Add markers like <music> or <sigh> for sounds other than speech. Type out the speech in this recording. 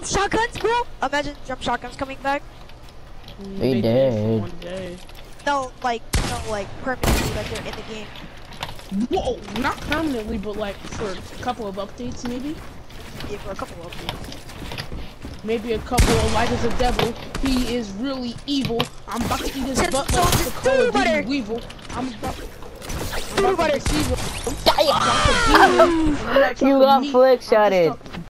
jump shotguns, bro? Imagine jump shotguns coming back. They did. One day. No, like, no, like permanently, like they're in the game. Whoa, not permanently, but like for a couple of updates, maybe. Yeah, for a couple of updates. Maybe a couple of like as a devil. He is really evil. I'm about to eat his Ten butt like the Call of butter. Duty Weevil. I'm about, I'm Butter. about to receive him. <laughs> You got flick shotted.